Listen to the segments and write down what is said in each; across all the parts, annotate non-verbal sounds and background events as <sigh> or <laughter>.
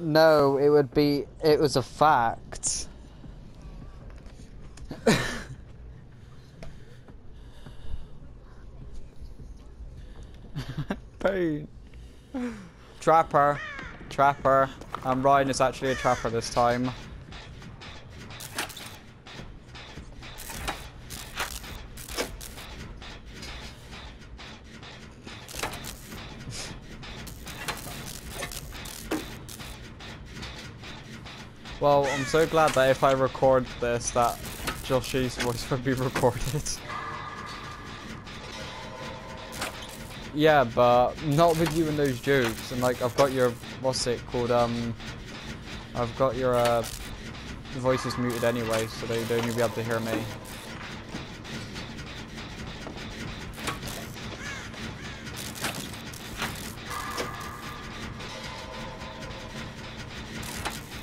No, it would be. It was a fact. Pain. Trapper. Trapper. I'm Ryan is actually a trapper this time. Well, I'm so glad that if I record this, that Joshy's voice would be <laughs> recorded. yeah, but not with you and those jokes. And like, I've got your, what's it called? Um, I've got your uh, voices muted anyway, so they don't even be able to hear me.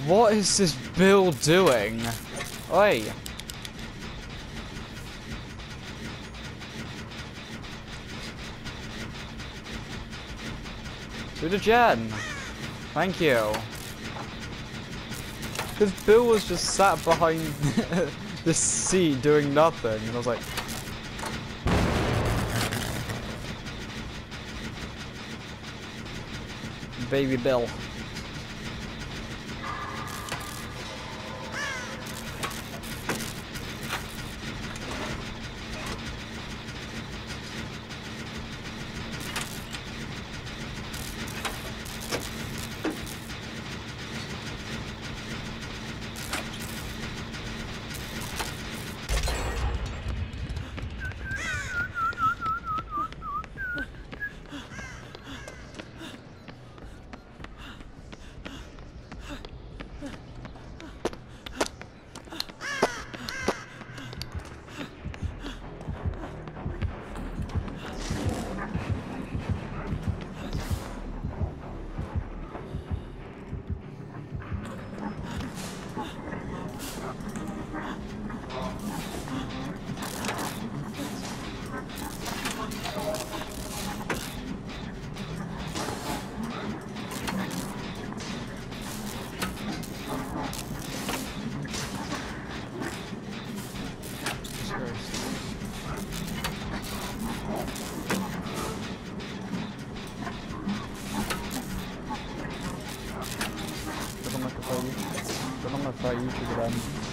What is this Bill doing? Oi. Do the gen. Thank you. Because Bill was just sat behind <laughs> the seat doing nothing, and I was like... Baby Bill. Don't know if I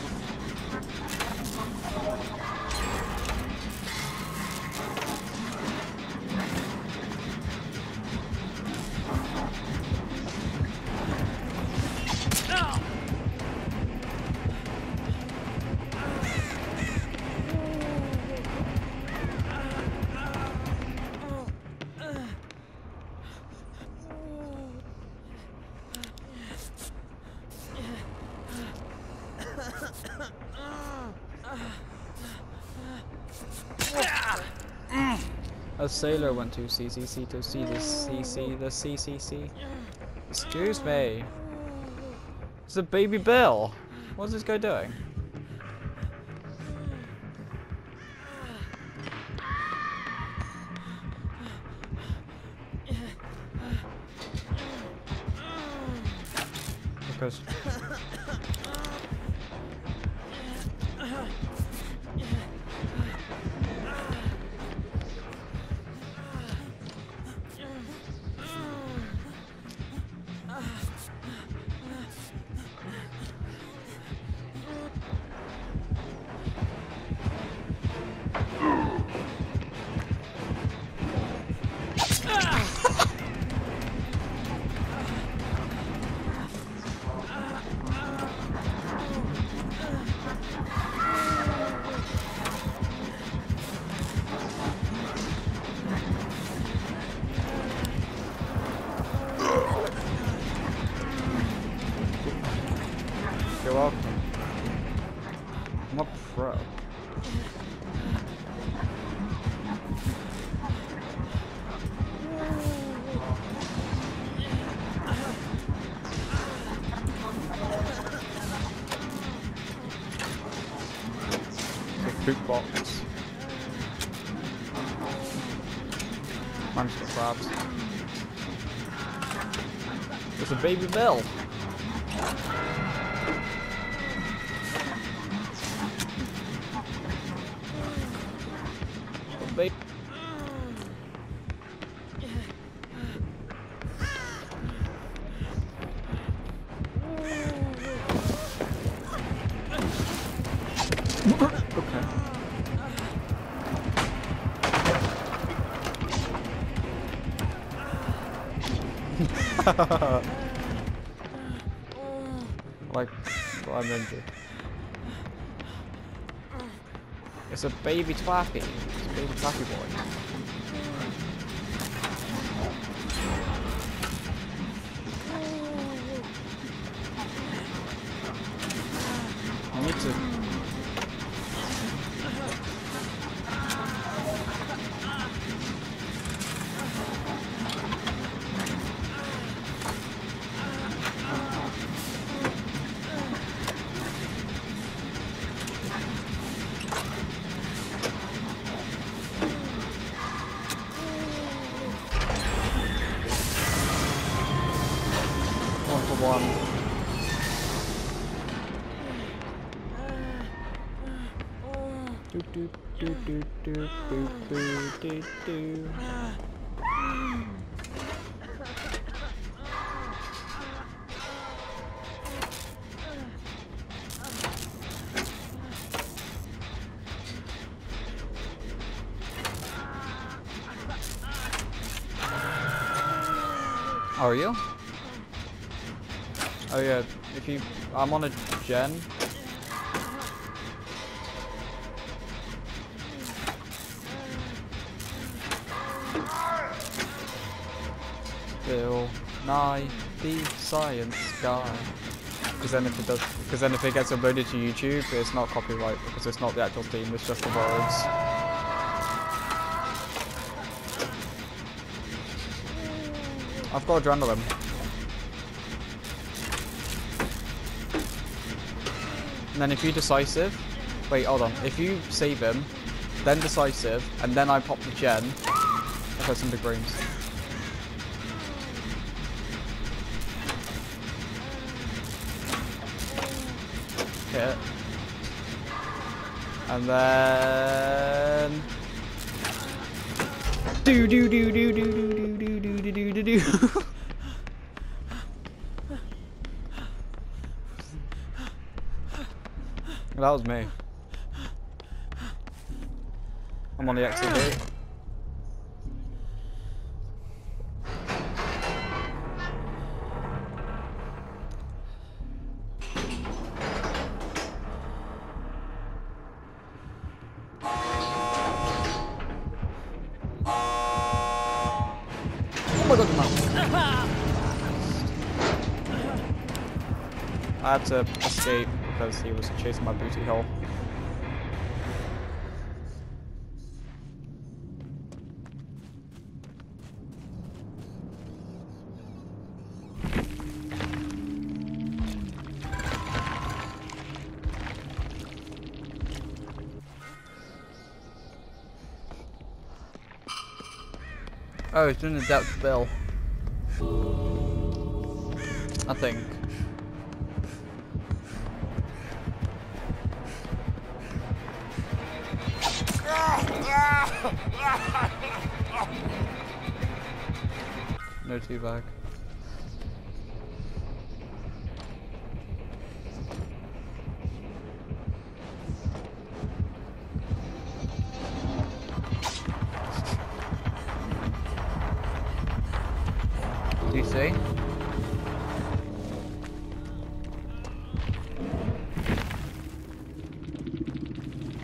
A sailor went to CCC to see the CC, the CCC. Excuse me. It's a baby Bill. What's this guy doing? Because You're welcome. I'm a pro. Poop box. Managed the crabs. There's a baby bell. <laughs> like, I'm into. It's a baby twappy. It's a baby twappy boy. I need to. one. Do, do, do, Are you? Oh yeah, if you, I'm on a gen. Bill Nye, the science guy. Because then if it does, because then if it gets uploaded to YouTube, it's not copyright because it's not the actual theme, it's just the words. I've got adrenaline. And then if you decisive, wait, hold on. If you save him, then decisive, and then I pop the gen, I've got some big brains. Hit. And then do do do do do do do do do do do do. That was me. I'm on the exit. Oh my god. <laughs> I had to escape because he was chasing my booty hole. Oh, he's doing the depth bill. I think. no tea bag. Do you see?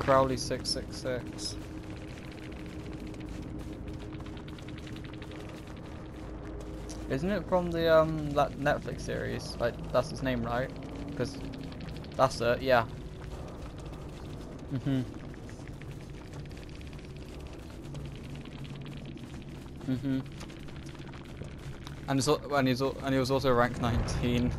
Crowley 666. Isn't it from the um that Netflix series? Like that's its name, right? Because that's it. Yeah. Mhm. Mhm. And, it's, and he's and he was also rank 19.